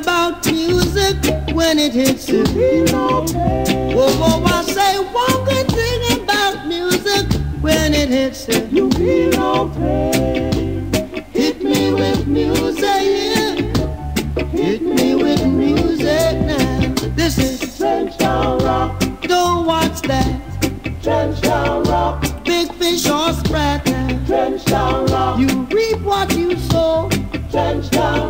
about music when it hits you. Whoa, whoa, I say one good thing about music when it hits you. You feel no pain. Hit me with music, yeah. Hit me with music now. This is Trenchtown Rock, don't watch that. Trenchtown Rock, Big fish or sprat now. Trenchtown Rock, You reap what you sow, Trenchtown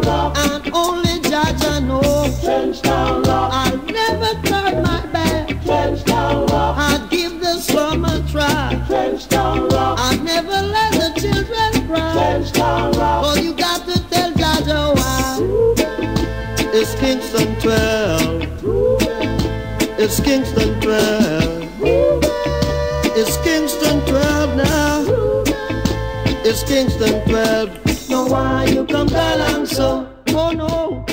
It's Kingston 12. It's Kingston 12. It's Kingston 12 now. It's Kingston 12. No, why you come along so? Oh no.